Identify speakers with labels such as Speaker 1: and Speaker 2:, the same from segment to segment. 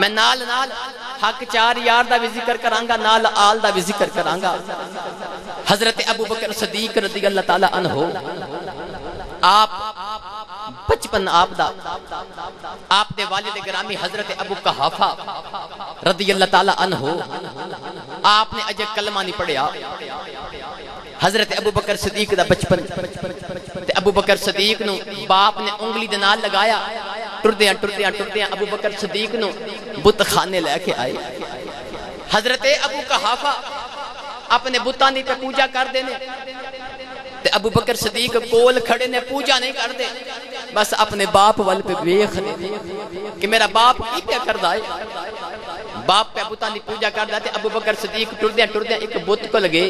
Speaker 1: میں نال نال حق چار یار دا بھی ذکر کرانگا، نال آل دا بھی ذکر کرانگا۔ حضرت ابو بکر صدیق رضی اللہ تعالیٰ عنہ، آپ بچپن آپ دا، آپ دے والد گرامی حضرت ابو کحافہ رضی اللہ تعالیٰ عنہ، آپ نے اجے کلمہ نہیں پڑھیا۔ حضرت ابو بکر صدیق دا بچپن تے ابو بکر صدیق نو باپ نے انگلی دے نال لگایا، ٹردیاں ٹردیاں ٹردیاں، ابو بکر صدیق نو بت خانے لے کے آئے۔ حضرت ابو کحافہ اپنے بتانی پہ پوجا کر دینے تے ابو بکر صدیق کول کھڑے نے، پوجا نہیں کر دے بس اپنے باپ وال پہ بیخ نے کہ میرا باپ کی کیا کر دائے باپ پہ ابو تانی پوجا کر دائے ابو بکر صدیق ٹردیاں ٹردیاں، ایک بت کو لگے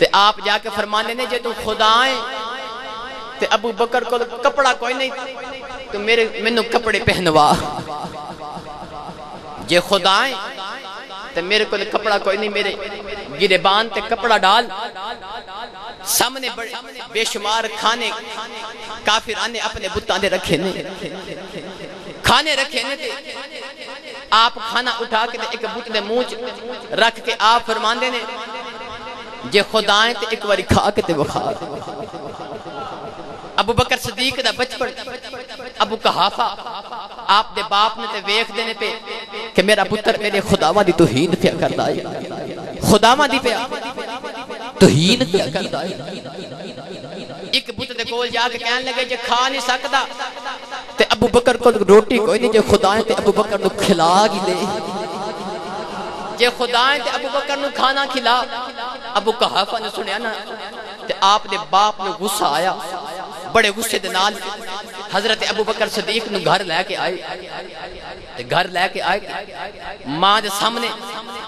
Speaker 1: تے آپ جا کے فرمانے نے جے تو خدا آئیں تے ابو بکر کو کپڑا کوئی نہیں، تو میرے منو کپڑے پہنوا۔ جے خدا آئیں تے میرے کو کپڑا کوئی نہیں، میرے گرے بان تے کپڑا ڈال۔ سامنے بڑے بے شمار کھانے، کافر آنے اپنے بتانے رکھے نے۔ کھانے رکھے نے تے آپ کھانا اٹھا کے ایک بت دے موچ رکھ کے آپ فرمان دے نے۔ جے خدائیں تے ایک واری کھا کے تے بخار ابو بکر صدیق دا بچپن، ابو کحافہ آپ دے باپ نے تے ویخ دینے پہ کہ میرا پتر میرے خداوہ دی توہین پیا کر دائے خداوہ دی پیا توہین پیا کر دائے ایک بت دے کول جا کے کہنے لگے جے کھا نہیں سکتا تے ابو بکر کو روٹی کوئی نہیں، جے خدا خدائیں تے ابو بکر نو کھلا گی دے جے خدا خدائیں تے ابو بکر نو کھانا کھلا۔ ابو کحافہ نے سنیا نا، تے آپ دے باپ نے غصہ آیا۔ بڑے غصے دے نال حضرت ابو بکر صدیق نو گھر لے کے آئے۔ تے گھر لے کے آئے۔ ماں دے سامنے،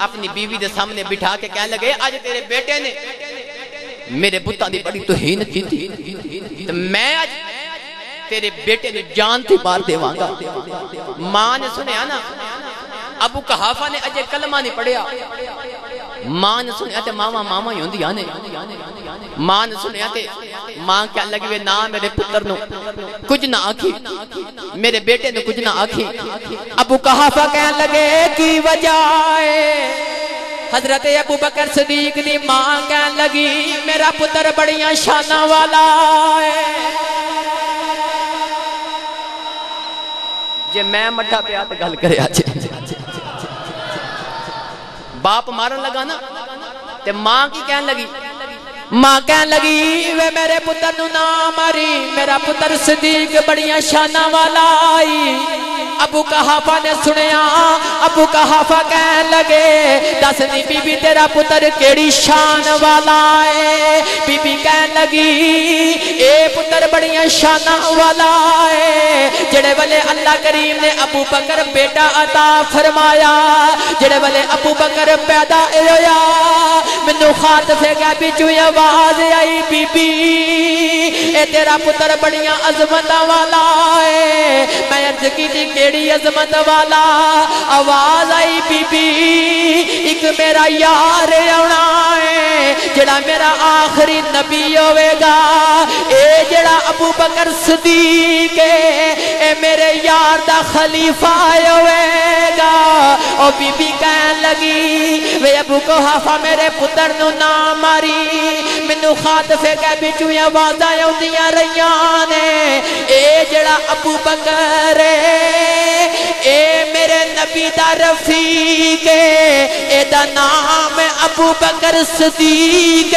Speaker 1: اپنی بیوی دے سامنے بٹھا کے کہنے لگے، آج تیرے بیٹے نے میرے بتا دی بڑی توہین کی تھی تے میں آج تیرے بیٹے نے جان تھی بار دے وانگا ماں نے سنیا نا ابو کحافہ نے اجے کلمہ نہیں پڑھیا۔ ماں نے سنیا تے ماما ماما ہی ہوندی آنے۔ ماں نے سنیا تے ماں کیا لگی وے نا میرے پتر نو کچھ نہ آکھی۔ میرے بیٹے نے کچھ نہ آکھی۔ ابو کحافہ کہنے لگے، کی وجہ ہے؟ حضرت ابو بکر صدیق دی ماں کہنے لگی، میرا پتر بڑیاں شانہ والا ہے۔ جے میں مٹھا پہ آتا گل کرے آجے باپ مارن لگا نا، تے ماں کی کہن لگی، ماں کہن لگی، وے میرے پتر نو نہ ماری، میرا پتر صدیق بڑیاں شانہ والا آئی۔ ابو کحافہ نے سنیا، ابو کحافہ کہن لگے دسنی بی بی تیرا پتر کیڑی شان والا ہے؟ بی بی کہن لگی، اے پتر بڑیاں شانہ والا ہے۔ جڑے والے اللہ کریم نے ابو بکر بیٹا عطا فرمایا، جڑے والے ابو بکر پیدا ہویا منو خاطفے گا بچو آواز آئی بی بی اے تیرا پتر بڑیاں عظمت والا ہے۔ میں عرض کی تھی کیڑی عظمت والا آواز آئی بی بی ایک میرا یار آنا ہے، جڑا میرا آخری نبی ہوئے گا۔ اے جڑا ابو بکر صدیق ہے اے میرے یار دا خلیفہ ہوئے گا۔ او بی بی کہن لگی، وے ابو کو حافہ میرے پتر نو نہ ماری۔ منو خاطفے کے بچو یا وعدہ یودیاں ریانے اے جڑا ابو بکر اے نبی دا رفیق اے دا نام ابو بکر صدیق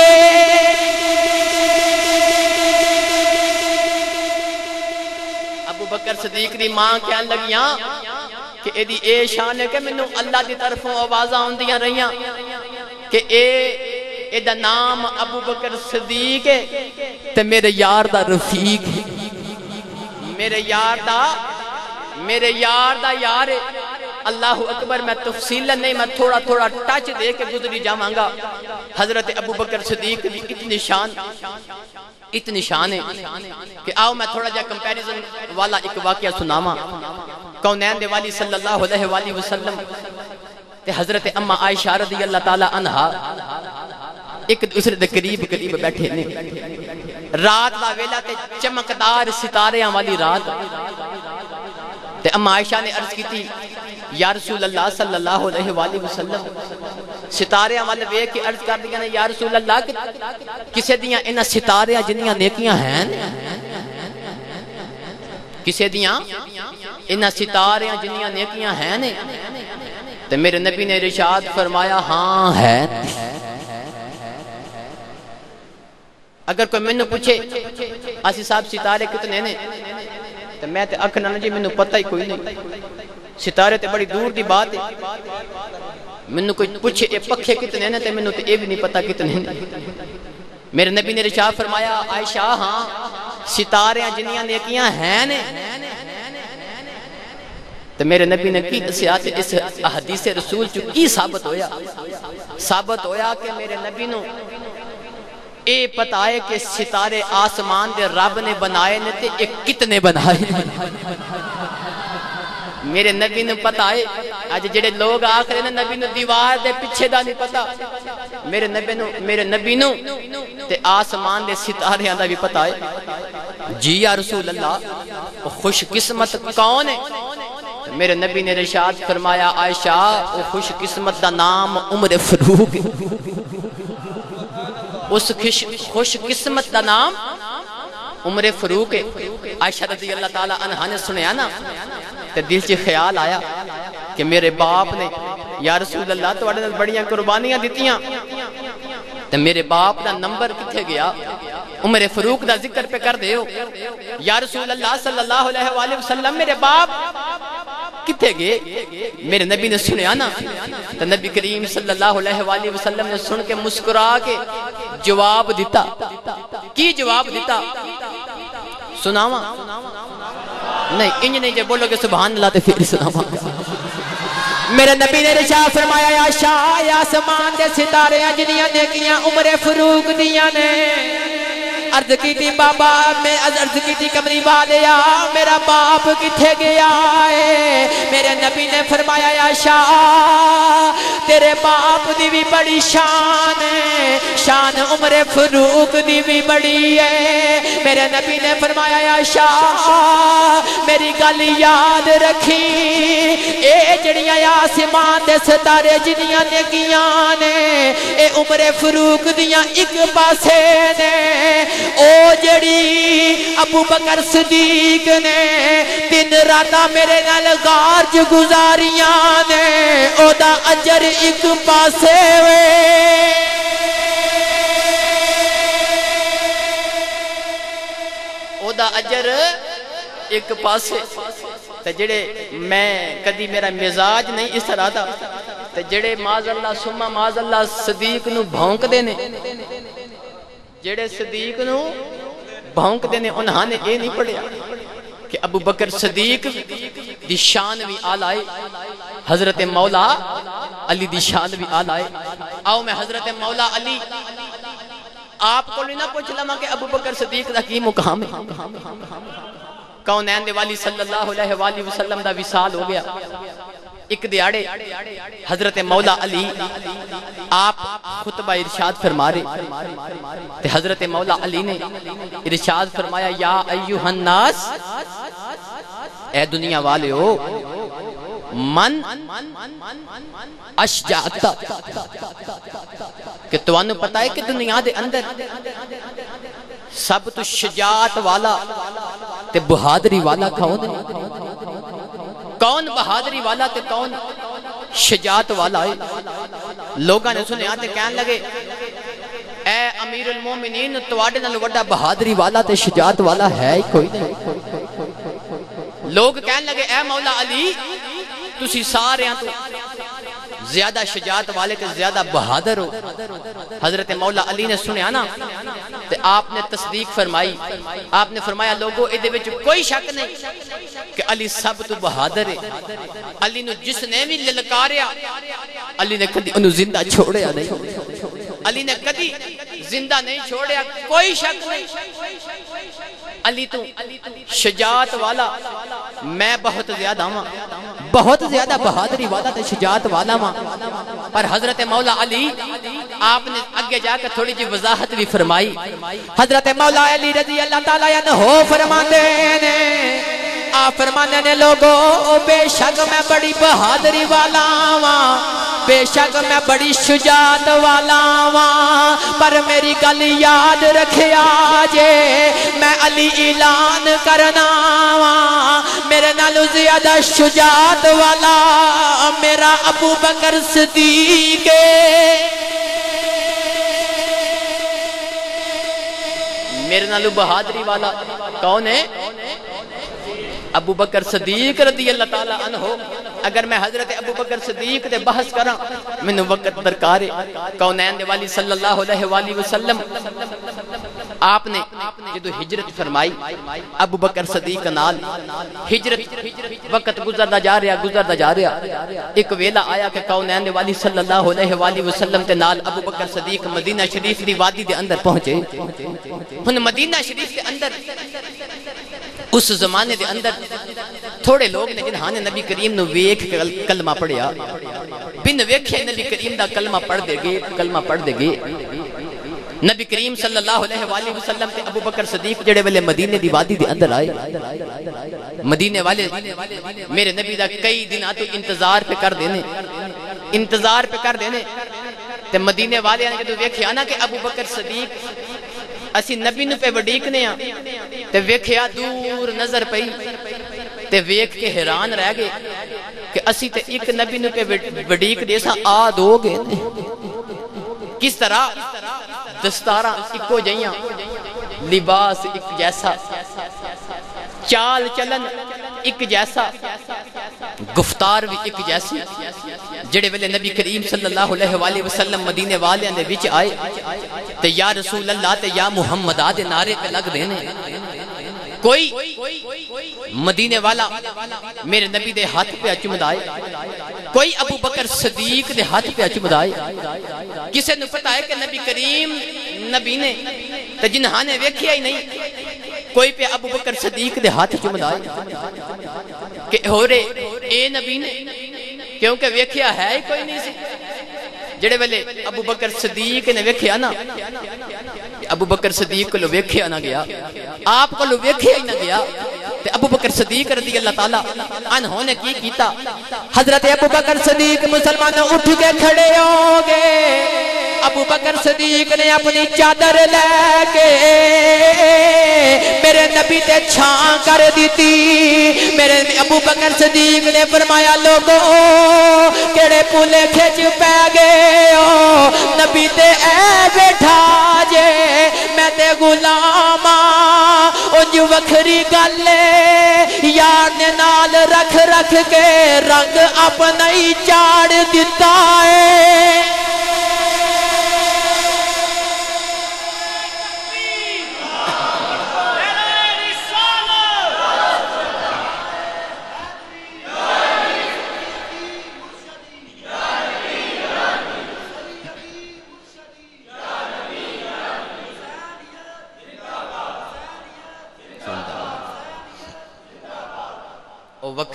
Speaker 1: ابو بکر صدیق دی ماں کہن لگیاں کہ اے دی اے شان ہے کہ منو اللہ دی طرفوں آوازاں ہوندیاں رہیاں کہ اے دا نام ابو بکر صدیق ہے۔ تے میرے یار دا رفیق ہے۔ میرے یار دا میرے یار دا یار ہے۔ اللہ اکبر، میں تفصیل نہیں، میں تھوڑا تھوڑا ٹچ دے کے گزری جاواں حضرت ابو بکر صدیق دی اتنی شان اتنی شان ہے کہ آؤ، میں تھوڑا جا کمپیریزن والا ایک واقعہ سناواں۔ کونین دے والی صلی اللہ علیہ وآلہ وسلم تے حضرت اما عائشہ رضی اللہ تعالی عنہ ایک دوسرے دے قریب قریب بیٹھے نے۔ رات دا ویلا تے چمکدار ستاریاں والی رات۔ تے اما عائشہ نے عرض کی تھی یا رسول اللہ صلی اللہ علیہ وآلہ وسلم، ستارے عمل وے کی عرض کر دیا یا رسول اللہ کسے دیاں انہ ستارے جنیاں نیکیاں ہیں؟ کسے دیاں انہ ستارے جنیاں نیکیاں ہیں تے میرے نبی نے رشاد فرمایا ہاں ہے۔ اگر کوئی میں پوچھے آسی صاحب ستارے کتنے نے؟ تو میں تے اکھنا نہ جی میں نے پتہ ہی کوئی نہیں۔ ستارے تے بڑی دور دی بات ہے۔ میں نے کوئی پوچھے اے پکھے کتنے نے تے میں نے تے اے بھی نہیں پتہ کتنے نے۔ میرے نبی نے رشاد فرمایا، عائشہ ہاں ستارے جنیاں نیکیاں ہیں نے۔ تو میرے نبی نے کی دسیا اس حدیث رسول چو کی ثابت ہویا؟ ثابت ہویا کہ میرے نبی نو اے پتہ ہے کہ ستارے آسمان دے رب نے بنائے نے تے ایک کتنے بنائے میرے نبی نے پتہ ہے، آج جڑے لوگ آخر نے نبی نے دیوار دے پچھے دا نہیں پتہ۔ میرے نبی نو، میرے نبی نو تے آسمان دے ستارے دا بھی پتہ ہے۔ جی یا رسول اللہ خوش قسمت کون ہے؟ میرے نبی نے رشاد فرمایا، عائشہ خوش قسمت دا نام عمر فروغ اس خوش قسمت دا نام عمر فروق ہے عائشہ رضی اللہ تعالیٰ عنہ نے سنیا نا۔ تے دل چی خیال آیا کہ میرے باپ نے یا رسول اللہ تو اڑے بڑیاں قربانیاں دیتیاں تے میرے باپ دا نمبر کتھے گیا؟ عمر فروق دا ذکر پہ کر دے ہو یا رسول اللہ صلی اللہ علیہ وآلہ وسلم، میرے باپ کتے گئے میرے نبی نے سنے آنا تو نبی کریم صلی اللہ علیہ وآلہ وسلم نے سن کے مسکرا کے جواب دیتا کی جواب دیتا سناوا نہیں انج نہیں جب بولو کہ سبحان اللہ تے پھر سناوا میرے نبی نے رشا فرمایا یا شاہ یا سمان دے ستارے جنیاں نیکیاں عمر فروغ دیاں نے عرض کی تھی بابا، میں عرض کی تھی کمری والیا میرا باپ کتھے گیا ہے؟ میرے نبی نے فرمایا، یا شاہ، تیرے باپ دی بھی بڑی شان ہے، شان عمر فروق دی بھی بڑی ہے۔ میرے نبی نے فرمایا، یا شاہ، میری گل یاد رکھی۔ اے جڑیاں آسمان دے ستارے جنیاں نے کیاں نے، اے عمر فروق دیاں ایک پاسے نے۔ او جڑی ابو بکر صدیق نے تین راتا میرے نال غارج گزاریاں نے، او دا اجر ایک پاسے وے۔ او دا اجر ایک پاسے۔ تے جڑے میں کدی میرا مزاج نہیں اس طرح دا، تے جڑے ماز اللہ سمہ ماز اللہ صدیق نو بھونک دینے جڑے صدیق نو بھونک دینے انہاں نے اے نہیں پڑھیا کہ ابو بکر صدیق دی شان بھی آلائے حضرت مولا علی دی شان بھی آلائے آؤ میں حضرت مولا علی آپ کو نہ پوچھ لما کہ ابو بکر صدیق دا کی مقام ہے۔ کونین دے والی صلی اللہ علیہ وآلہ وسلم دا وصال ہو گیا۔ ایک دیاڑے، حضرت مولا علی، آپ خطبہ ارشاد فرما رہے تے حضرت مولا علی نے ارشاد فرمایا، یا ایوہ الناس، اے دنیا والے ہو، من اشجاتا کہ تو انہوں پتا ہے کہ دنیا دے اندر سب تو شجاعت والا تے بہادری والا کھاؤ دے کون بہادری والا تے کون شجاعت والا ہے؟ لوگاں نے سنے آتے کہن لگے، اے امیر المومنین، تواڈے نال وڈا بہادری والا تے شجاعت والا ہے کوئی نہیں۔ لوگ کہن لگے، اے مولا علی، تسی سارے ہیں تو زیادہ شجاعت والے کے زیادہ بہادر ہو۔ حضرت مولا علی نے سنیا نا، تے آپ نے تصدیق فرمائی۔ آپ نے فرمایا، لوگو ادھے وچ کوئی شک نہیں۔ کہ علی سب تو بہادر ہے۔ علی نو جس نے بھی للکاریا، علی نے کدی انہوں زندہ چھوڑیا نہیں۔ علی نے کدی زندہ نہیں چھوڑیا، کوئی شک نہیں۔ علی تو شجاعت والا، میں بہت زیادہ ہوں بہت زیادہ بہادری والا تے شجاعت والا ماں پر حضرت مولا علی، آپ نے اگے جا کر تھوڑی جی وضاحت بھی فرمائی۔ حضرت مولا علی رضی اللہ تعالیٰ عنہ فرما دینے آپ فرمانے نے لوگو بے شک میں بڑی بہادری والا ہوں بے شک میں بڑی شجاعت والا ہوں پر میری گل یاد رکھے آجے میں علی اعلان کرنا ہوں میرے نالو زیادہ شجاعت والا میرا ابو بکر صدیق۔ میرے نالو بہادری والا کون ہے؟ ابو بکر صدیق رضی اللہ تعالیٰ عنہ، اگر میں حضرت ابو بکر صدیق دے بحث کرا میں وقت درکارے کونین دے والی صلی اللہ علیہ وآلہ وسلم، آپ نے جدو ہجرت فرمائی، ابو بکر صدیق نال ہجرت وقت گزردہ جا رہا گزردہ جا رہا۔ ایک ویلہ آیا کہ کونین دے والی صلی اللہ علیہ وآلہ وسلم تے نال ابو بکر صدیق مدینہ شریف دی وادی دے اندر پہنچے۔ ہن مدینہ شریف دے اندر اس زمانے دے اندر تھوڑے لوگ نے جنہاں نے نبی کریم نو ویکھ کلمہ پڑھیا، بن ویکھے نبی کریم دا کلمہ پڑھ دے گے کلمہ پڑھ دے گے نبی کریم صلی اللہ علیہ وآلہ وسلم تے ابو بکر صدیق جڑے والے مدینے دی وادی دے اندر آئے۔ مدینے والے میرے نبی دا کئی دن آتو انتظار پہ کر دینے۔ انتظار پہ کر دینے۔ تے مدینے والے آنے کے تو ویکھے آنا کہ ابو بکر صدیق اسی نبی نو پہ وڈیکنے ہیں تے ویکھیا دور نظر پئی۔ تے ویکھ کے حیران رہ گئے کہ اسی تے ایک نبی نو پہ وڈیک دیسا آد ہو گئے کس طرح؟ دستارہ اکو جائیاں لباس ایک جیسا۔ چال چلن ایک جیسا۔ گفتار بھی ایک جیسی۔ جڑے ویلے نبی کریم صلی اللہ علیہ وآلہ وسلم مدینے والے اندے وچ آئے، تے یا رسول اللہ تے یا محمد آدھے نعرے پہ لگ دینے کوئی مدینے والا میرے نبی دے ہاتھ پہ اچمد آئے کوئی ابو بکر صدیق دے ہاتھ پہ اچمد آئے کسے نے پتا ہے کہ نبی کریم نبی نے تے جنہاں نے ویکھیا ہی نہیں، کوئی پہ ابو بکر صدیق دے ہاتھ چمد آئے کہ ہو رہے اے نبی نے کیونکہ ویکھیا ہے ہی کوئی نہیں سی۔ جڑے ویلے ابو بکر صدیق نے ویکھیا نا ابو بکر صدیق کو لو ویکھیا نہ گیا، آپ کو لو ویکھیا ہی نہ گیا۔ تے ابو بکر صدیق رضی اللہ تعالیٰ انہوں نے کی کیتا؟ حضرت ابو بکر صدیق مسلمان اٹھ کے کھڑے ہو گے ابو بکر صدیق نے اپنی چادر لے کے میرے نبی تے چھان کر دیتی۔ میرے ابو بکر صدیق نے فرمایا، لوگو، کیڑے پولے کھچ پہ گئے ہو؟ نبی تے اے بیٹھا جے، میں تے غلاما انج وکھری گلے یار نے نال رکھ رکھ کے رنگ اپنا ہی چاڑ دیتا ہے۔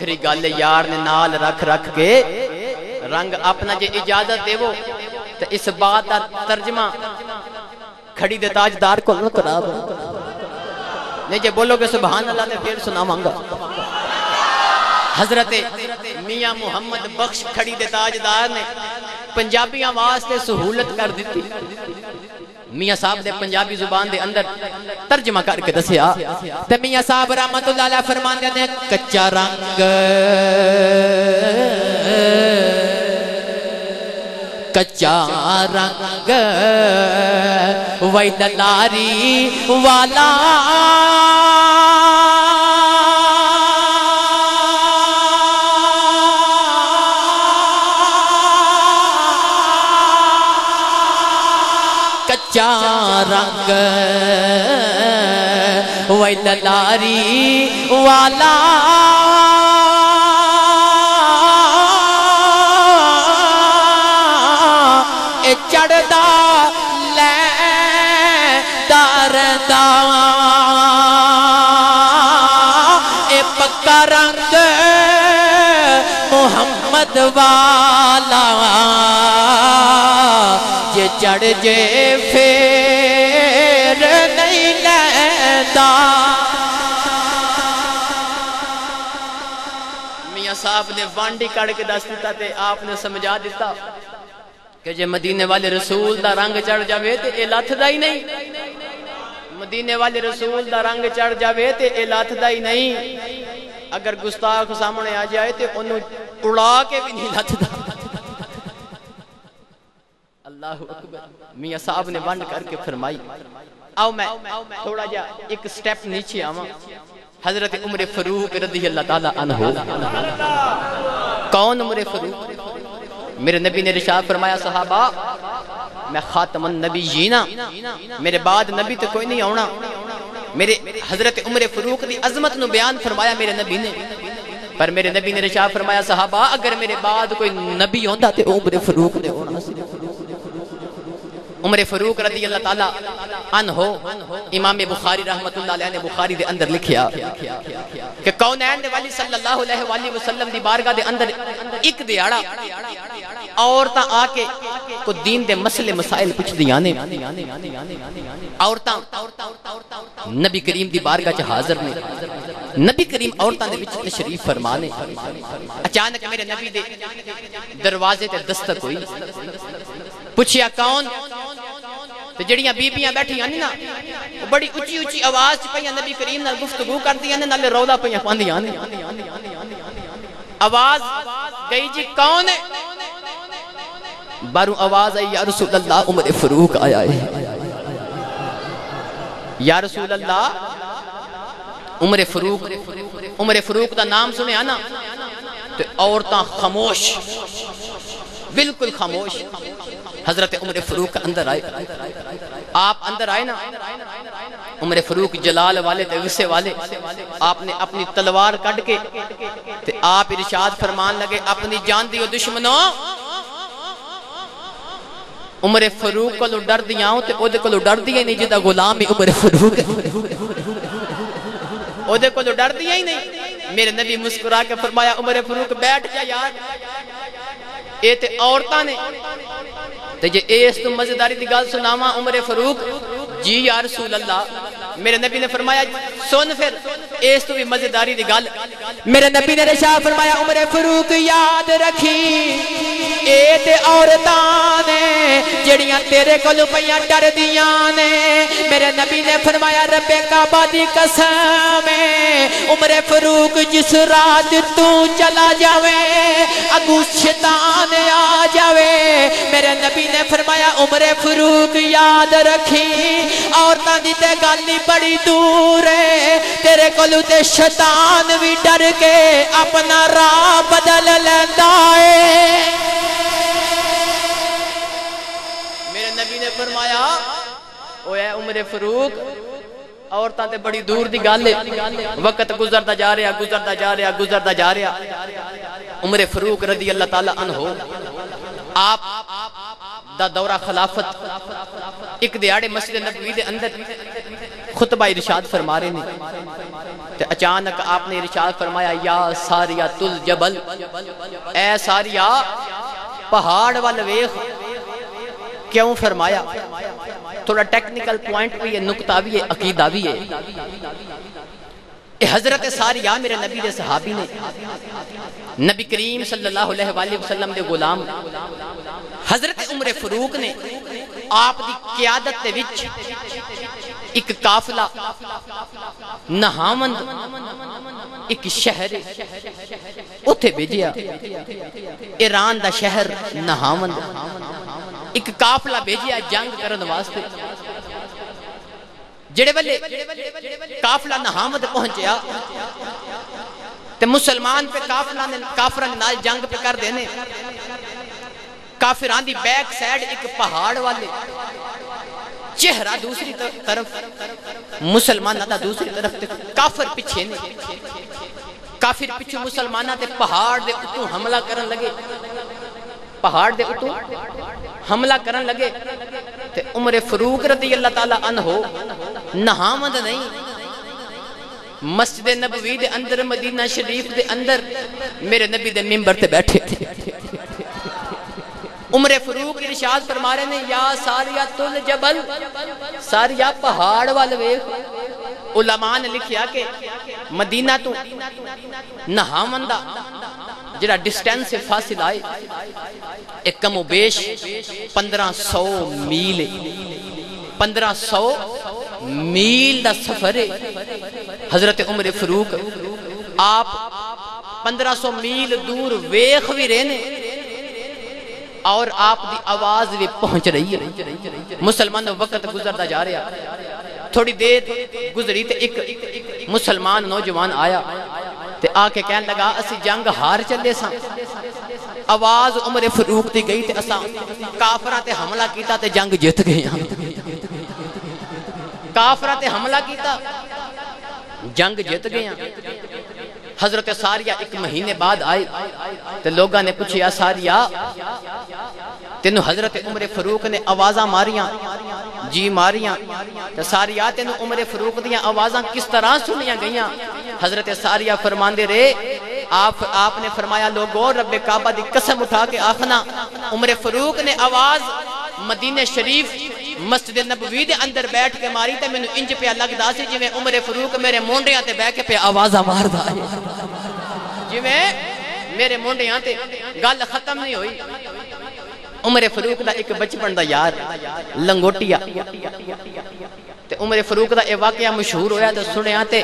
Speaker 1: وکھری گل یار نے نال رکھ رکھ کے رنگ اپنا جے اجازت دے وہ تو اس بات دا ترجمہ کھڑی دے تاجدار کو نہ کرا نہیں جے بولو کہ سبحان اللہ نے پھر سنا مانگا حضرت میاں محمد بخش کھڑی دے تاجدار نے پنجابیاں واسطے سہولت کر دیتی میاں صاحب نے پنجابی زبان دے اندر ترجمہ کر کے دسیا تے میاں صاحب رحمت اللہ علیہ فرمان دے کچا رنگ۔ کچا رنگ۔ وی دلاری والا۔ کچا رنگ والا۔ اے چڑھدا لے داردا اے پکا رنگ محمد والا۔ جے چڑھ جے پھر نہیں لیتا آپ نے وانڈی کڑ کے دس دیتا تے آپ نے سمجھا دیتا کہ جے مدینے والے رسول دا رنگ چڑھ جاوے تے اے لاتھ دا ہی نہیں۔ مدینے والے رسول دا رنگ چڑھ جاوے تے اے لاتھ دا ہی نہیں۔ اگر گستاخ سامنے آ جائے تے انہوں اڑا کے بھی نہیں لاتھ دا۔ اللہ اکبر۔ میاں صاحب نے ونڈ کر کے فرمائی۔ آؤ میں تھوڑا جا ایک سٹیپ نیچے آواں۔ حضرت عمر فروق رضی اللہ تعالیٰ عنہ۔ کون عمر فروق میرے نبی نے رشاد فرمایا، صحابہ، میں خاتم النبی جینا ہاں۔ میرے بعد نبی تو کوئی نہیں آنا میرے حضرت عمر فروق دی عظمت نو بیان فرمایا میرے نبی نے۔ پر میرے نبی نے رشاد فرمایا، صحابہ، اگر میرے بعد کوئی نبی ہوندہ تے عمر فروق نے ہونا سی عمر فروق رضی اللہ تعالیٰ عنہ امام بخاری رحمت اللہ علیہ نے بخاری دے اندر لکھیا کہ کونین دے والی صلی اللہ علیہ وآلہ وسلم دی بارگاہ دے اندر ایک دیاڑا عورتاں آ کے کو دین دے مسئلے مسائل پچھ دیانے عورتاں نبی کریم دی بارگاہ چ حاضر نے، نبی کریم عورتاں دے وچ تشریف فرمانے اچانک میرے نبی دے دروازے تے دستک ہوئی۔ پوچھیا کون؟ تو جڑیاں بیبیاں بیٹھی ہیں نا بڑی اچھی اچھی آواز پہیاں نبی کریم نال گفتگو کر دیا نے نالے رودا پہیاں پاندیاں نے آواز گئی جی کون ہے؟ بارو آواز آئی، یا رسول اللہ عمر فروق آیا ہے۔ یا رسول اللہ عمر فروق عمر فروق دا نام سنے آنا تو عورتاں خاموش، بالکل خاموش۔ حضرت عمر فروق اندر آئے۔ آپ اندر آئے نا۔ عمر فروق جلال والے تے غصے والے۔ آپ نے اپنی تلوار کٹ کے تے آپ ارشاد فرمان لگے، اپنی جان دیو دشمنوں عمر فروق کو ڈر دیا ہوں تے او دے کو ڈر دیا نہیں جدا غلام ہی عمر فروق او دے کو ڈر دیا ہی نہیں۔ میرے نبی مسکرا کے فرمایا، عمر فروق بیٹھ جا یار۔ اے تے عورتاں نے تے جے اس تو مزیداری دی گل سناواں عمر فاروق جی یا رسول اللہ، میرے نبی نے فرمایا، سن پھر اس تو بھی مزیداری دی گل میرے نبی نے رشاہ فرمایا، عمر فاروق، یاد رکھی۔ اے تے عورتاں نے جڑیاں تیرے کولوں پیاں ڈر دیاں نے، میرے نبی نے فرمایا، رب کعبہ دی قسم عمر فاروق جس رات تو چلا جاوے اگو شیطان آ جاوے۔ میرے نبی نے فرمایا، عمر فاروق یاد رکھی، عورتاں دی تے بڑی دور ہے تیرے کولو تے شیطان بھی ڈر کے اپنا راہ بدل لیندا ہے اوے عمر فاروق؟ عورتاں تے بڑی دور دی گل ہے۔ وقت گزردا جا رہا، گزردا جا رہا، گزردا جا رہا۔ عمر فاروق رضی اللہ تعالی عنہ، آپ دا دورہ خلافت ایک دیاڑے مسجد نبوی دے اندر خطبہ ارشاد فرما رہے نے۔ تے اچانک آپ نے ارشاد فرمایا، یا ساریا تل جبل، اے ساریا، پہاڑ وال ویخ کیوں فرمایا؟ تھوڑا ٹیکنیکل پوائنٹ بھی ہے نکتہ بھی ہے، عقیدہ بھی ہے۔ حضرت ساریہ، میرے نبی دے صحابی نے نبی کریم صلی اللہ علیہ وآلہ وسلم دے غلام حضرت عمر فروق نے آپ دی قیادت دے وچ ایک کافلہ نہامند ایک شہر اتھے بیجیا ایران دا شہر نہامند ایک کافلہ بیجیا جنگ کرن واسطے۔ جڑے بلے کافلہ نہامد پہنچیا، تے مسلمان پہ کافران نال جنگ پہ کر دینے۔ کافران دی بیک سیڈ ایک پہاڑ والے۔ چہرہ دوسری طرف مسلمان نہ دوسری طرف تے کافر پچھے نے۔ کافر پچھے مسلمانہ تے پہاڑ دے اتو حملہ کرن لگے۔ پہاڑ دے اتو حملہ کرن لگے تے عمر فروق رضی اللہ تعالیٰ عنہ نہامد نہیں۔ مسجد نبوی دے اندر، مدینہ شریف دے اندر میرے نبی دے ممبر تے بیٹھے۔ تھے عمر فروق ارشاد فرما رہے یا ساریا تل جبل ساریا پہاڑ والویخ علماء نے لکھیا کہ مدینہ تو نہامندہ جڑا ڈسٹینس سے فاصل آئے ایک کم و بیش پندرہ سو میل پندرہ سو میل دا سفر حضرت عمر فروق آپ پندرہ سو میل دور ویخ بھی رہنے اور آپ دی آواز بھی پہنچ رہی ہے۔ مسلمان وقت گزردہ جا رہا تھوڑی دیر گزری تے ایک مسلمان نوجوان آیا۔ تے آکے کہنے لگا، اسی جنگ ہار چلے ساں۔ آواز عمر فروق دی گئی تے اساں کافرہ تے حملہ کیتا تے جنگ جت گئی ہاں۔ کافرہ تے حملہ کیتا، جنگ جت گئی ہاں۔ حضرت ساریہ ایک مہینے بعد آئی تو لوگاں نے پوچھیا، ساریہ، تینو حضرت عمر فروق نے آوازاں ماریاں؟ جی ماریاں۔ تو ساریہ، تینو عمر فروق دیاں آوازاں کس طرح سنیاں گئیاں؟ حضرت ساریہ فرمان دے رہے آپ, آپ نے فرمایا لوگوں رب کعبہ دی قسم اٹھا کے آخنا عمر فروق نے آواز مدینہ شریف مسجد نبوی دے اندر بیٹھ کے ماری تے میں انج پہ لگ دا سی جی میں عمر فروق میرے مونڈیاں تے بیٹھ کے پہ آوازہ مار دا جی میں میرے مونڈیاں تے گل ختم نہیں ہوئی۔ عمر فروق دا ایک بچپن دا یار لنگوٹیا۔ تے عمر فروق دا اے واقعہ مشہور ہویا تے سنیا تے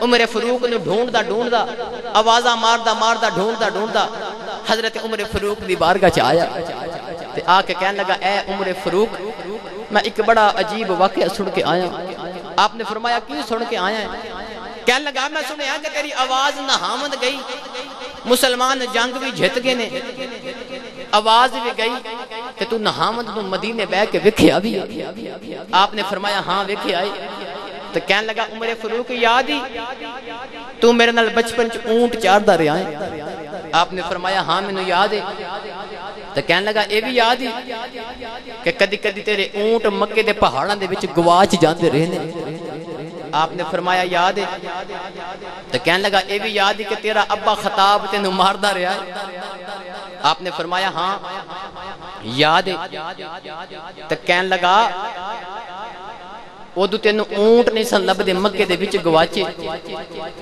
Speaker 1: عمر فروق نے ڈھونڈ دا ڈھونڈ دا آوازہ مار دا مار دا ڈھونڈ دا ڈھونڈ دا حضرت عمر فروق دی بارگاہ چاہیا تے آکے کہنے لگا اے عمر فروق میں ایک بڑا عجیب واقعہ سن کے آیا آپ نے فرمایا کیوں سن کے آیا ہے کہنے لگا میں سنیا کہ تیری آواز نہامد گئی مسلمان جنگ بھی جھت گئے نے آواز بھی گئی کہ تو نہامد تو مدینے بے کے وکھے بھی۔ آپ نے فرمایا ہاں وکھے آئی تو کہنے لگا، عمر فروق یاد ہی؟ تو میرے نال بچپن چ اونٹ چار دا رہا ہے۔ آپ نے فرمایا ہاں میں یاد ہے۔ تو کہنے لگا، اے بھی یاد ہی؟ کہ کدی کدی تیرے اونٹ مکے دے پہاڑاں دے وچ گواچ جاندے رہنے آپ نے فرمایا، یاد ہے؟ تو کہنے لگا، اے بھی یاد ہی کہ تیرا ابا خطاب تینوں ماردہ رہا ہے۔ آپ نے فرمایا ہاں یاد ہے. تو لگا وہ دو تینوں اونٹ نہیں سن لب دے مکے دے وچ گواچے۔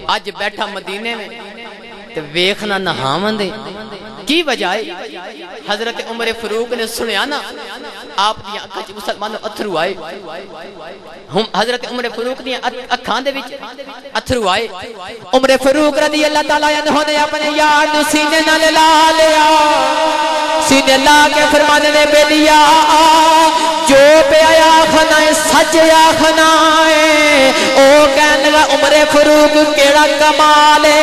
Speaker 1: آج بیٹھا مدینے میں تو ویخنا نہاون دے۔ کی وجہ ہے؟ حضرت عمر فروق نے سنیا نا، آپ دیا اکھا مسلمان اتھرو آئے۔ ہم حضرت عمر فروق دیا اکھان دے وچ اتھرو آئے۔ عمر فروق رضی اللہ تعالیٰ عنہ نے اپنے یاد سینے نہ لا لیا۔ سینے لا کے فرمانے نے بے لیا جو پہ آیا خنا ہے سچ یا خنا ہے۔ او کہنے لگا عمر فروق کیڑا کمالے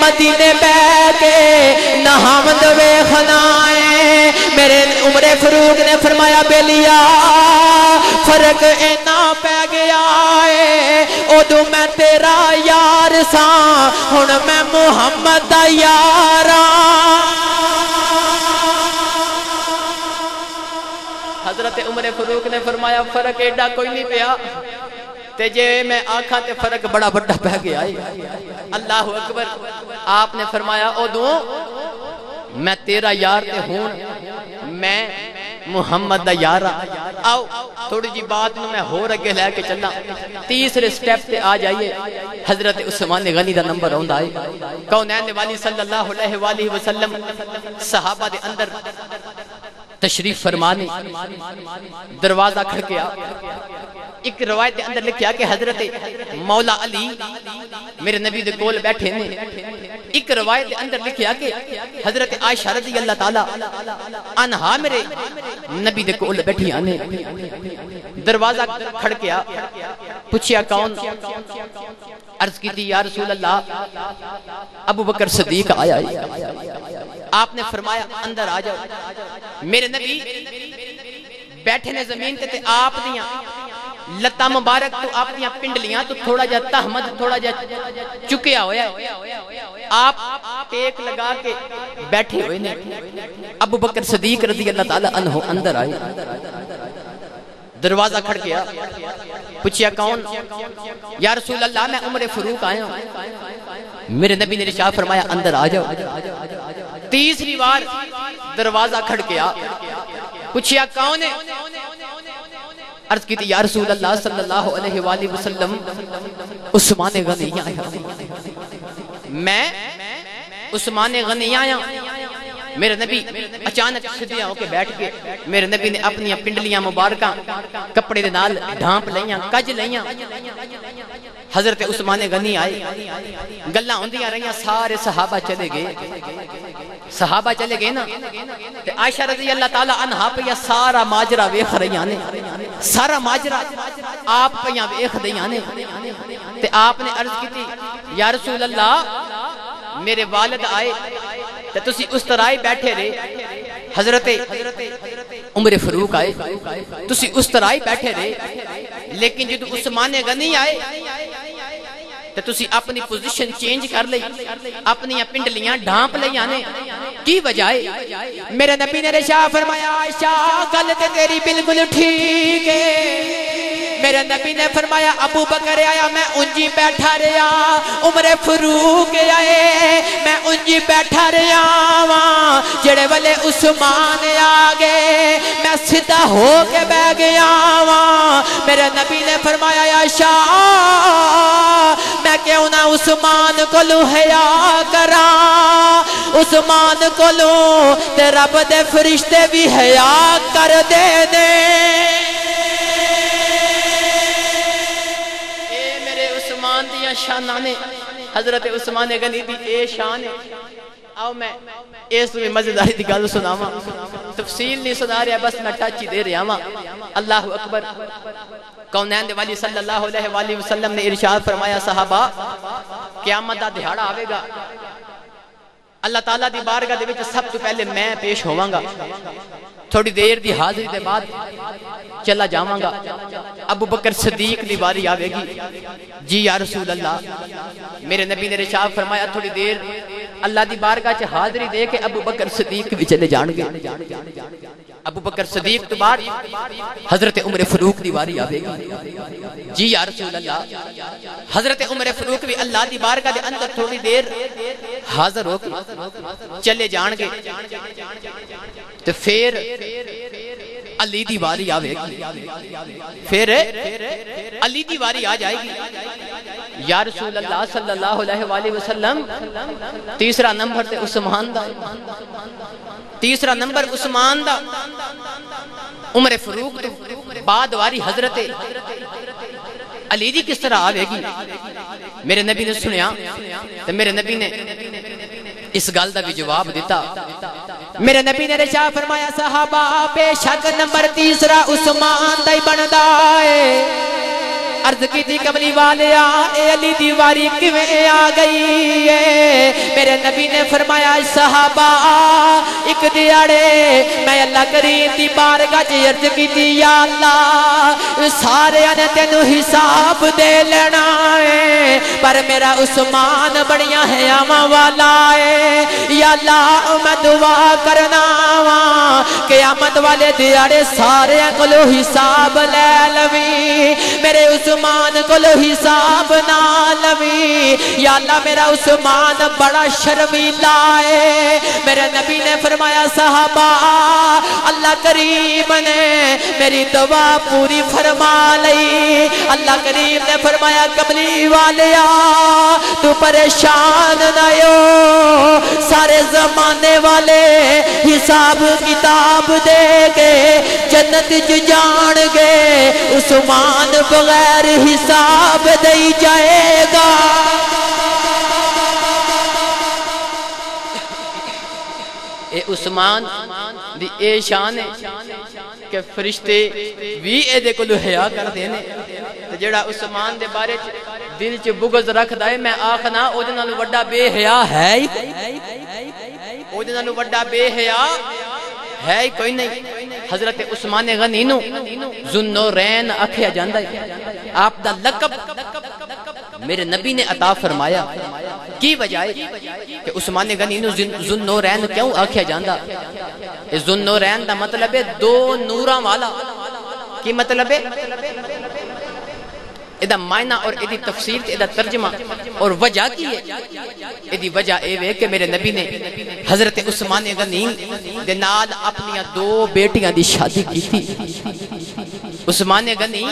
Speaker 1: مدینے بے کے نہ حمد وے خنا ہے۔ میرے عمر فروق نے فرمایا بے لیا فرق اینا پہ گیا ہے۔ او دو میں تیرا یار سا ہن میں محمد دا حضرت عمر فروق نے فرمایا فرق ایڈا کوئی نہیں پیا تے جے میں آنکھا تے فرق بڑا بڑا پہ گیا اللہ اکبر آپ نے فرمایا او دو میں تیرا یار تے ہون میں محمد دا یارا آؤ، تھوڑی جی بات میں ہو رگے لے کے چلنا تیسرے سٹیپ تے آ جائیے۔ حضرت عثمان غنی دا نمبر ہوندا ہے۔ کونین والی صلی اللہ علیہ وآلہ وسلم صحابہ دے اندر تشریف فرمانے، دروازہ کھڑ کے ایک روایت دے اندر لکھیا کہ حضرت مولا علی میرے نبی دے کول بیٹھے نے۔ ایک روایت دے اندر لکھیا کہ حضرت عائشہ رضی اللہ تعالی انہا میرے نبی دے کول بیٹھی آنے دروازہ کھڑ کے پوچھیا کون؟ عرض کی تھی یا رسول اللہ، ابو بکر صدیق آیا۔ آپ نے فرمایا، اندر آ جاؤ۔ میرے نبی بیٹھے نے زمین تے آپ دیاں۔ لتا مبارک تو آپ دیاں پنڈلیاں تو تھوڑا جا تحمد، تھوڑا جا چکیا ہویا۔ ہے آپ ٹیک لگا کے بیٹھے ہوئے نے۔ ابو بکر صدیق رضی اللہ تعالی عنہ اندر آئے۔ دروازہ کھڑ گیا۔ پوچھیا کون؟ یا رسول اللہ، میں عمر فروق آیا ہوں۔ میرے نبی نے رشاہ فرمایا، اندر آ جاؤ۔ تیسری بار دروازہ کھڑ گیا۔ پوچھیا کون ہے؟ عرض کی تھی، یا رسول اللہ صلی اللہ علیہ وآلہ وسلم، عثمان غنی آیا میں عثمان غنی آیا میرے نبی اچانک سدیاں ہو کے بیٹھ کے میرے نبی نے اپنی پنڈلیاں مبارکاں کپڑے دے نال ڈھانپ لیاں کج لیاں حضرت عثمان غنی آئے۔ گلاں ہوندیاں رہیاں، سارے صحابہ چلے گئے۔ صحابہ چلے گئے نا؟ تے عائشہ رضی اللہ تعالی عنہ پہ یہ سارا ماجرا ویکھ رہیاں نے۔ سارا ماجرہ آپ کا یہاں ایک دیاں نے تے آپ نے عرض کی تھی یا رسول اللہ، میرے والد آئے، تے تسی اس طرح آئے بیٹھے رہے۔ حضرت عمر فروق آئے، تسی اس طرح آئے بیٹھے رہے۔ لیکن جدو عثمان غنی آئے تے تسی اپنی پوزیشن چینج کر لئی اپنی پنڈلیاں ڈھانپ لئی آنے کی وجہ میرے نبی نے رشاہ فرمایا، عائشہ گل تے تیری بالکل ٹھیک ہے۔ میرے نبی نے فرمایا، ابو بکر آیا، میں انجی بیٹھا رہا عمر فروق آئے، میں انجی بیٹھا رہا جڑے والے عثمان آگے میں سدھا ہو کے بہ گیا میرے نبی نے فرمایا، یا شاہ، میں کیوں نہ عثمان کو لوہیا کرا۔ عثمان کو لو تے رب دے فرشتے بھی حیا کر دے دے۔ شانہ نے حضرت عثمان غنی دی اے شان ہے۔ آؤ میں اس میں مزیداری دی گل سناواں۔ تفصیل نہیں سنا رہا، بس میں ٹچ دے رہا ہاں اللہ اکبر۔ کونین دے والی صلی اللہ علیہ وآلہ وسلم نے ارشاد فرمایا، صحابہ، قیامت دا دہاڑا آوے گا۔ اللہ تعالیٰ دی بارگاہ دے وچ سب تو پہلے میں پیش ہوواں گا۔ تھوڑی دیر دی حاضری دے بعد چلا جاواں گا ابو بکر صدیق دی باری آوے گی جی یا رسول اللہ میرے نبی نے رشاہ فرمایا، تھوڑی دیر اللہ دی بارگاہ چ حاضری دے کے ابو بکر صدیق بھی چلے جان گے ابو بکر صدیق تو بعد حضرت عمر فروق دی باری آوے گی جی یا رسول اللہ حضرت عمر فروق بھی اللہ دی بارگاہ دے اندر تھوڑی دیر حاضر ہو کے چلے جان گے تو پھر علی دی واری آوے گی پھر علی دی واری آ جائے گی۔ یا رسول اللہ صلی اللہ علیہ وآلہ وسلم، تیسرا نمبر تے عثمان دا۔ تیسرا نمبر عثمان دا۔ عمر فروق دے بعد واری حضرت علی دی کس طرح آوے گی؟ میرے نبی نے سنیا تو میرے نبی نے اس گل دا بھی جواب دیتا میرے نبی نے رشاہ فرمایا صحابہ بے شک نمبر تیسرا عثمان دائی بندہ ہے۔ عرض کی تھی کملی والیا، اے علی دیواری کیویں آ گئی ہے؟ میرے نبی نے فرمایا، صحابہ، ایک دیاڑے، میں اللہ کریم دی بارگاہ چ عرض کی تھی، یا اللہ، سارے نے تینو حساب دے لینا ہے، پر میرا عثمان بڑیاں ہے آما والا ہے۔ یا اللہ، میں دعا کرنا وا قیامت والے دیاڑے سارے کو حساب لے لوی میرے عثمان عثمان کو لو حساب نالوی یا اللہ، میرا عثمان بڑا شرمیلا ہے۔ میرے نبی نے فرمایا، صحابہ، اللہ کریم نے میری دعا پوری فرما لئی اللہ کریم نے فرمایا کملی والیا تو پریشان نہ ہو۔ سارے زمانے والے حساب کتاب دے گے جنت جان گے۔ عثمان بغیر حساب دئی جائے گا۔ اے عثمان، دی اے شان ہے کہ فرشتے بھی اے دے کو لحیا کر دینے جڑا عثمان دے بارے دل چ بغض رکھ دائے میں آخنا او دے نالو وڈا بے حیا ہے او دے نالو وڈا بے حیا ہے کوئی نہیں۔ حضرت عثمان غنی نو ذنورین اکھیا جاندا ہے۔ آپ دا لقب میرے نبی نے عطا فرمایا۔ کی وجہ ہے کہ عثمان غنی نو ذنورین کیوں اکھیا جاندا؟ ہے ذنورین دا مطلب ہے دو نوراں والا۔ کی مطلب ہے؟ ادھا معنی اور ادھی تفسیر ادھا ترجمہ۔ اور وجہ کی ہے۔ ادھی وجہ اے وے کہ میرے نبی نے حضرت عثمان غنی دے نال اپنی دو بیٹیاں دی شادی کی تھی عثمان غنی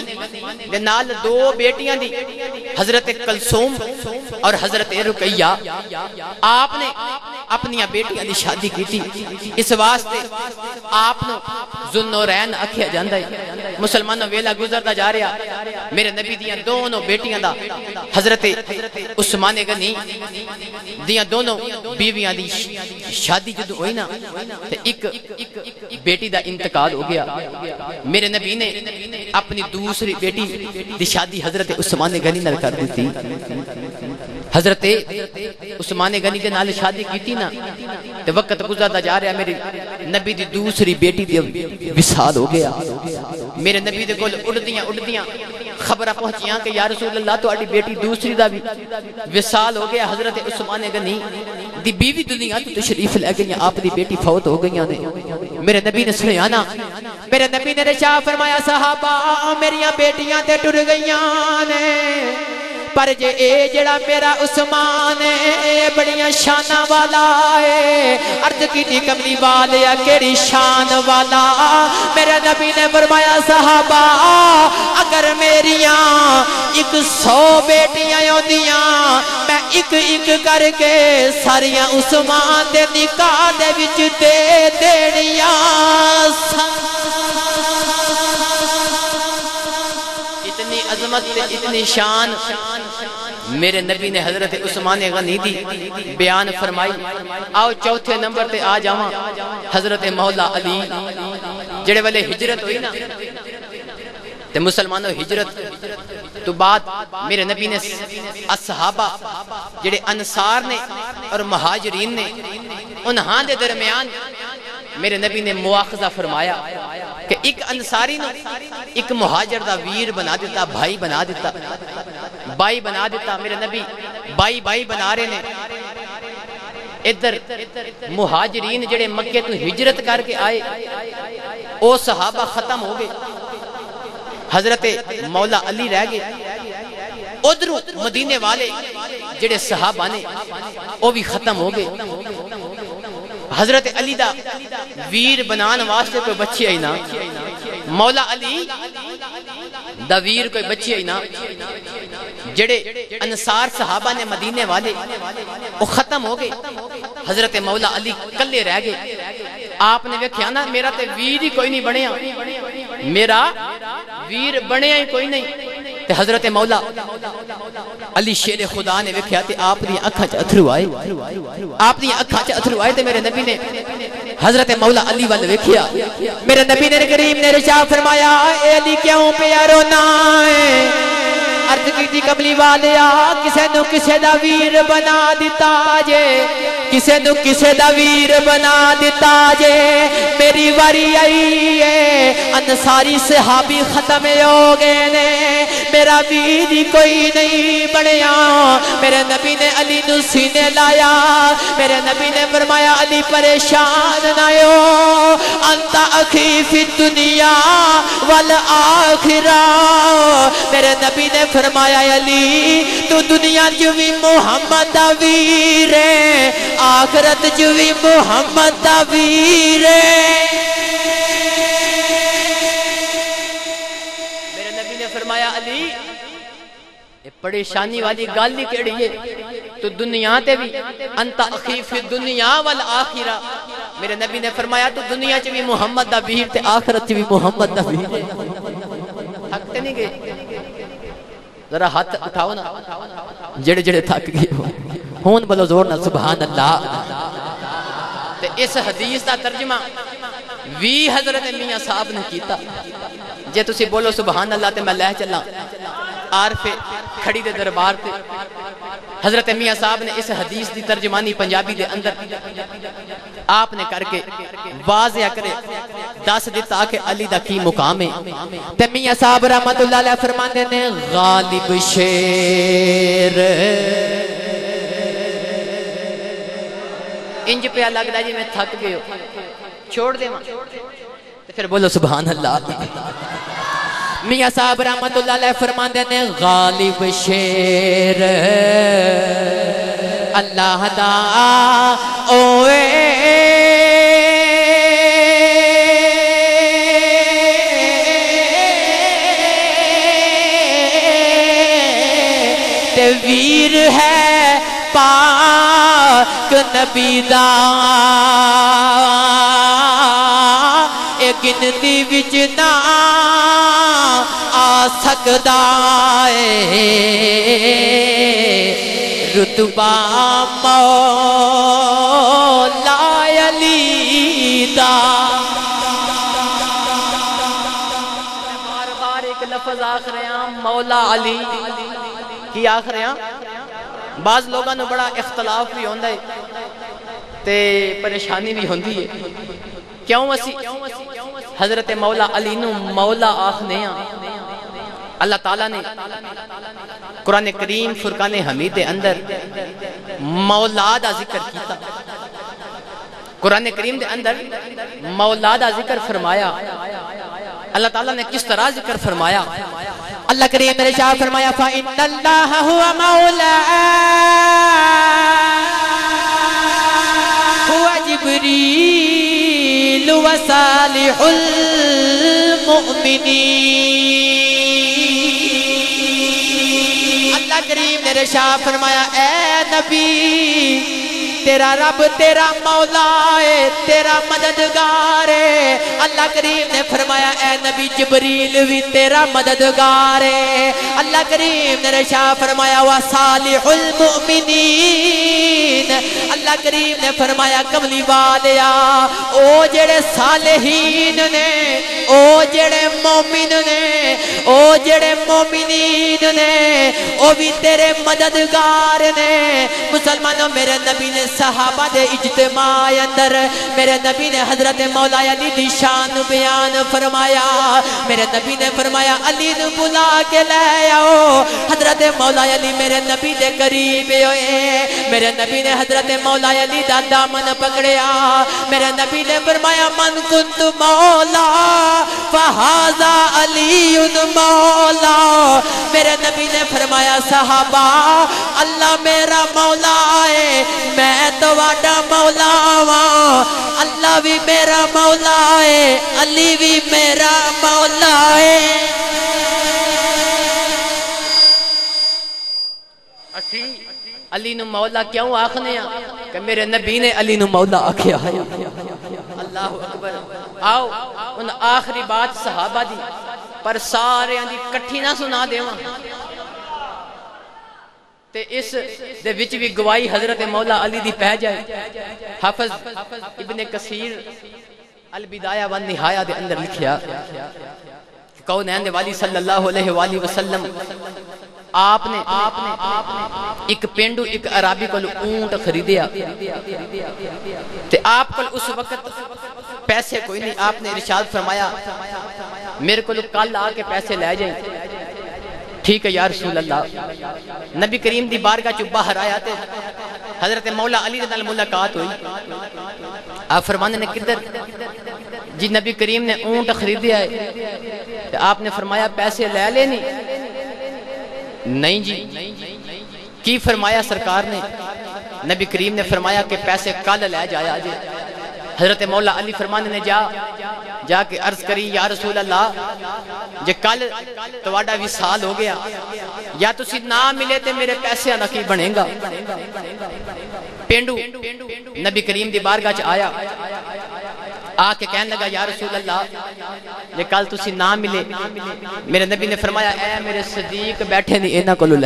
Speaker 1: دے نال دو بیٹیاں دی، حضرت کلسوم اور حضرت رقیہ۔ آپ نے اپنی بیٹیاں دی شادی کی تھی اس واسطے آپ نے ذنورین اکھیا جاندہ ہے۔ مسلمانوں ویلا گزردہ جا رہا۔ میرے نبی دیاں دونوں بیٹیاں دا حضرت عثمان غنی دیاں دونوں بیویاں دی شادی جدو ہوئی نا، تے ایک بیٹی دا انتقال ہو گیا۔ میرے نبی نے اپنی دوسری بیٹی دی شادی حضرت عثمان غنی نال کر دیتی۔ حضرت عثمان غنی دے نال شادی کیتی نا، تے وقت گزردا جا رہا میری نبی دی دوسری بیٹی دی وصال ہو گیا۔ میرے نبی دے کول اڑدیاں اڑدیاں خبرہ پہنچیاں کہ یا رسول اللہ تو اڑی بیٹی دوسری دا بھی وصال ہو گیا حضرت عثمان غنی دی بیوی دنیا تو تشریف لے گئی آپ دی بیٹی فوت ہو گئی نے۔ میرے نبی نے سنیا نا، میرے نبی نے رشاہ فرمایا، صحابہ، میریاں بیٹیاں تے ٹر گئیاں نے۔ پر جے اے جڑا میرا عثمان ہے، اے بڑیاں شانہ والا ہے۔ عرض کی تھی کملی والیا کیری شان والا۔ میرے نبی نے فرمایا، صحابہ، اگر میریاں ایک سو بیٹیاں یوں دیاں میں ایک ایک کر کے ساریاں عثمان دے نکاح دے وچ دے دینیاں۔ اتنی عظمت اتنی شان میرے نبی نے حضرت عثمان غنی دی بیان فرمائی، آؤ چوتھے نمبر تے آ جاواں، حضرت مولا علی۔ جڑے والے ہجرت ہوئی نا، تے مسلمانوں ہجرت تو بعد میرے نبی نے اصحابہ جڑے انصار نے اور مہاجرین نے، انہاں دے درمیان میرے نبی نے مواخذہ فرمایا کہ ایک انصاری نے ایک مہاجر دا ویر بنا دیتا، بھائی بنا دیتا۔ بائی بنا دیتا میرے نبی، بائی بائی بنا رہے نے۔ ادھر مہاجرین جڑے مکہ تو ہجرت کر کے آئے، او صحابہ ختم ہو گئے۔ حضرت مولا علی رہ گئے۔ ادھر مدینے والے جڑے صحابہ نے وہ بھی ختم ہو گئے۔ حضرت علی دا ویر بنان واسطے کوئی بچی آئی نا۔ مولا علی دا ویر کوئی بچی آئی نا۔ جڑے انصار صحابہ نے مدینے والے، وہ ختم ہو گئے۔ حضرت مولا علی کلے رہ گئے۔ آپ نے ویکھیا نا، میرا تے ویر ہی کوئی نہیں بنیا۔ میرا ویر بنیا ہی کوئی نہیں۔ تے حضرت مولا علی شیر خدا نے ویکھیا تے آپ دی اکھاں چ اتھرو آئے۔ آپ دی اکھاں چ اتھرو آئے تے میرے نبی نے حضرت مولا علی وال ویکھیا۔ میرے نبی نے کریم نے ارشاد فرمایا، اے علی کیوں پیا رونا ہے عرض کیتی کملی والیا کسے نو کسے دا ویر بنا دیتا جے کسے نو کسے دا ویر بنا دیتا جے میری واری آئی ہے انساری صحابی ختم ہو گئے نے میرا ویر کوئی نہیں بڑیا میرے نبی نے علی نو سینے لایا۔ میرے نبی نے فرمایا، علی پریشان نہ ہو۔ انتا اخی فی دنیا والآخرہ. میرے نبی نے فرمایا، علی، تو دنیا جو بھی محمد دا ویر ہے آخرت جو بھی محمد دا ویر ہے پریشانی والی گالی کیڑی ہے؟ تو دنیا تے بھی انتا اخیف دنیا والآخرہ۔ میرے نبی نے فرمایا تو دنیا چ بھی محمد دا ویر تے آخرت چ بھی محمد دا ویر ہے۔ حق تے نہیں گئے؟ ذرا ہاتھ اٹھاؤ نا۔ جڑے جڑے تھک گئے ہون بلو زور نہ سبحان اللہ تے اس حدیث دا ترجمہ وی حضرت میاں صاحب نے کیتا۔ جے تسی بولو سبحان اللہ تے میں لہ چلا عارف کھڑی دے دربار تے۔ حضرت میاں صاحب نے اس حدیث دی ترجمانی پنجابی دے اندر آپ نے کر کے واضح کرے، دس دیتا کہ علی دا کی مقام ہے۔ تے میاں صاحب رحمت اللہ علیہ فرمان دے نے، غالب شیر۔ انج پہ لگ دا جی میں تھک گئے ہو چھوڑ دے ماں۔ پھر بولو سبحان اللہ۔ میاں صاحب رحمت اللہ علیہ فرمان دینے غالب شیر۔ اللہ دا اوے۔ تیویر ہے پاک نبی دا۔ ایک ان دی دا سکدا اے رتبہ مولا علی دا بار بار ایک لفظ آخ رہے مولا علی کی آخ رہے بعض لوگاں نو بڑا اختلاف بھی ہوندہ ہے تے پریشانی بھی ہوندی ہے کیوں اسی حضرت مولا علی نو مولا آخنے ہیں اللہ تعالیٰ نے قرآن کریم، فرقان حمید اندر مولا دا ذکر کیتا۔ قرآن کریم دے اندر مولا دا ذکر فرمایا۔ اللہ تعالیٰ نے کس طرح ذکر فرمایا؟ اللہ کریم میرے شاہ فرمایا، فَإِنَّ اللَّهَ هُوَ مَوْلَا هُوَ جِبْرِيلُ وَسَالِحُ الْمُؤْمِنِينَ۔ شاہ فرمایا اے نبی تیرا رب تیرا مولا ہے تیرا مددگار ہے اللہ کریم نے فرمایا، اے نبی جبریل بھی تیرا مددگار ہے. اللہ کریم نے رشاہ فرمایا وَصَالِحُ الْمُؤْمِنِينَ اللہ کریم نے فرمایا، کملی والیا، او جڑے صالحین نے، او جڑے مومن نے، او جڑے مومنین نے، او بھی تیرے مددگار نے مسلمانوں، میرے نبی نے صحابہ دے اجتماع اندر، میرے نبی نے حضرت مولا علی دی شان بیان فرمایا۔ میرے نبی نے فرمایا، علی نے بلا کے لے آؤ۔ حضرت مولا علی میرے نبی دے قریب ہوئے۔ میرے نبی نے حضرت مولا علی دا دامن پکڑیا۔ میرے نبی نے فرمایا، من کنت مولا، فہذا علی مولا۔ میرے نبی نے فرمایا، صحابہ، اللہ میرا مولا مولا ہے میں تو واڈا مولا ہاں اللہ بھی میرا مولا ہے علی بھی میرا مولا ہے علی نو مولا کیوں آخنے ہیں کہ میرے نبی نے علی نو مولا آکھیا ہے۔ اللہ اکبر۔ آؤ ان آخری بات صحابہ دی۔ پر سارے اندی کٹھی نہ سنا دے وہاں تے اس دے وچ بھی گواہی حضرت مولا علی دی پہ جائے۔ حافظ ابن کثیر البدایہ و نہایہ دے اندر لکھیا کون ہے والی صلی اللہ علیہ وآلہ وسلم؟ آپ نے ایک پینڈو، ایک عرابی کو اونٹ خریدیا۔ تے آپ کو اس وقت پیسے کوئی نہیں، آپ نے ارشاد فرمایا، میرے کو کل آ کے پیسے لے جائیں۔ ٹھیک ہے یا رسول اللہ؟ نبی کریم دی بارگاہ چو باہر آیا تے حضرت مولا علی رضا ملاقات ہوئی۔ آپ فرمانے نے کدھر؟ جی نبی کریم نے اونٹ خریدیا ہے آپ نے فرمایا پیسے لے لینی نہیں۔ جی۔ کی فرمایا سرکار نے؟ نبی کریم نے فرمایا کہ پیسے کل لے جایا جی حضرت مولا علی فرمانے نے جا جا کے عرض کری، یا رسول اللہ، جے کل تواڈا بھی سال ہو گیا، یا تسی نہ ملے تے میرے پیسے نہ کی بنے گا۔ پینڈو نبی کریم دی بارگاہ چ آیا، آ کے کہنے لگا، یا رسول اللہ یہ کل تسی نہ ملے، میرے نبی نے فرمایا، اے میرے صدیق بیٹھے نہیں اینا کو لے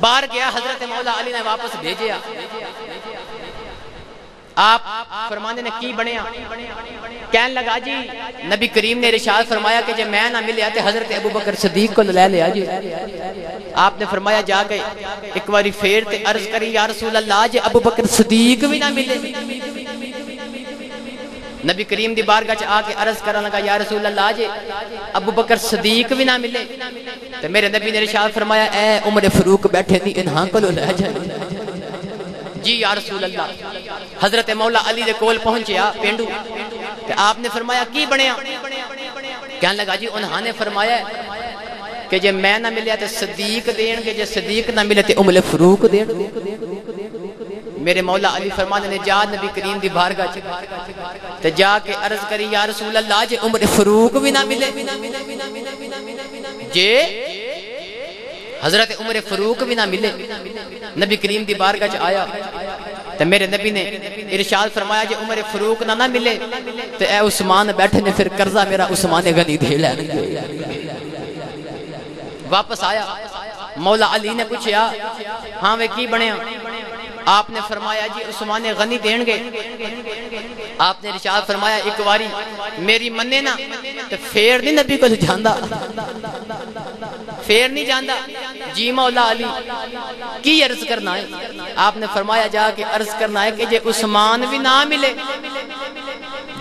Speaker 1: بار گیا، حضرت مولا علی نے واپس بھیجیا۔ آپ فرمانے نے کی بنیا؟ کہنے لگا جی نبی کریم نے رشاد فرمایا کہ جب میں نہ ملے آتے حضرت ابو بکر صدیق کو لے لیا جی۔ آپ نے فرمایا جا گئے ایک باری پھر تے عرض کری، یا رسول اللہ جی ابو بکر صدیق بھی نہ ملے۔ نبی کریم دی بارگاہ چ آ کے عرض کرنے لگا، یا رسول اللہ جی ابو بکر صدیق بھی نہ ملے۔ تے میرے نبی نے ارشاد فرمایا، اے عمر فاروق بیٹھے نہیں انہاں کو لے جائے جی یا رسول اللہ، حضرت مولا علی دے کول پہنچیا، پینڈو، تے آپ نے فرمایا، کی بنیا؟ کہنے لگا جی انہاں نے فرمایا کہ جے میں نہ ملیا تے صدیق دین گے، جے صدیق نہ ملے تے عمر فاروق دین میرے مولا علی فرمانے نے، جا نبی کریم دی بارگاہ چ، تے جا کے عرض کری، یا رسول اللہ، جے عمر فاروق بھی نہ ملے۔ جے حضرت عمر فروق بھی نہ ملے۔ نبی کریم دی بارگاہ چ آیا۔ تو میرے نبی نے ارشاد فرمایا جے عمر فروق نہ نہ ملے تو اے عثمان بیٹھے نے پھر قرضہ میرا عثمان غنی دے لین گے۔ واپس آیا۔ مولا علی نے پوچھیا ہاں وے کی بنیا؟ آپ نے فرمایا جی عثمان غنی دین گے آپ نے رشاد فرمایا، ایک واری میری مننے نا، تو پھر نہیں نبی کو جاندہ پھر نہیں جاندہ جی مولا علی، کی عرض کرنا ہے؟ آپ نے فرمایا جا کہ عرض کرنا ہے کہ جے عثمان بھی نہ ملے،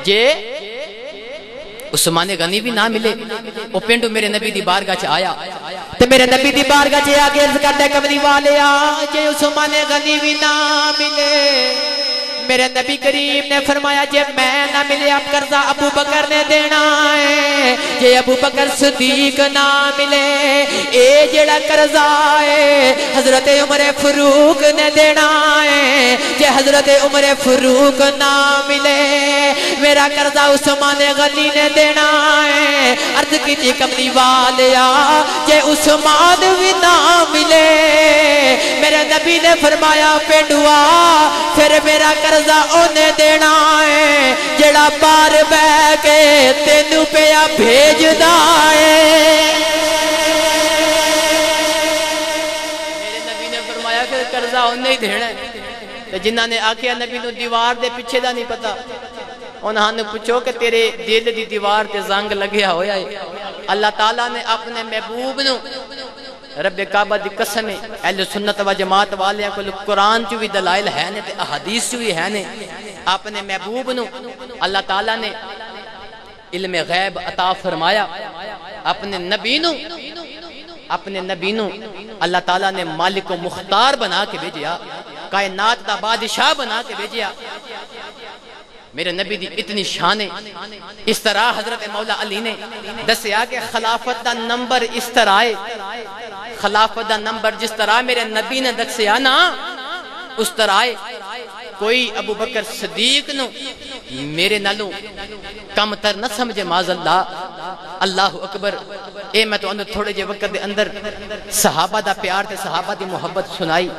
Speaker 1: جے عثمان غنی بھی نہ ملے، وہ پینڈو میرے نبی دی بارگاہ چ آیا۔ تے میرے نبی دی بارگاہ چ آ کے عرض کرتا کملی والے آ جے عثمان غنی بھی نہ ملے۔ میرے نبی کریم نے فرمایا جے میں نہ ملے، اب قرضہ ابو بکر نے دینا ہے۔ جے ابو بکر صدیق نہ ملے، اے جڑا قرضہ ہے، حضرت عمر فروق نے دینا ہے۔ جے حضرت عمر فروق نہ ملے، میرا قرضہ عثمان غنی نے دینا ہے۔ عرض کی تھی کملی والیا جے عثمان بھی نہ ملے۔ میرے نبی نے فرمایا، پینڈوا، پھر میرا قرضہ انہیں دینا ہے۔ جڑا بار بے کے تینو پیا بھیج دائے قرضہ انہیں ہی دینا ہے۔ جنہ نے آکھیا، نبی نو دیوار دے پچھے دا نہیں پتا۔ انہاں نے پوچھو کہ تیرے دل دی دیوار تے زنگ لگیا ہویا ہے۔ اللہ تعالیٰ نے اپنے محبوب نو رب کعبہ دی قسم اہل سنت و جماعت والے کو قرآن چو بھی دلائل ہے نے تے احادیث چو بھی ہے نے اپنے محبوب نو اللہ تعالیٰ نے علم غیب عطا فرمایا اپنے نبی نو اپنے نبی نو اللہ تعالیٰ نے مالک و مختار بنا کے بھیجیا کائنات دا بادشاہ بنا کے بھیجیا میرے نبی دی اتنی شانے اس طرح حضرت مولا علی نے دسیا کہ خلافت دا نمبر اس طرح ہے۔ خلافت دا نمبر جس طرح میرے نبی نے دسیا نا اس طرح ہے۔ کوئی ابو بکر صدیق نو میرے نالوں کم تر نہ سمجھے ماز اللہ۔ اللہ اکبر۔ اے میں تو اندر تھوڑے جے وقت دے اندر صحابہ دا پیار تے صحابہ دی محبت سنائی۔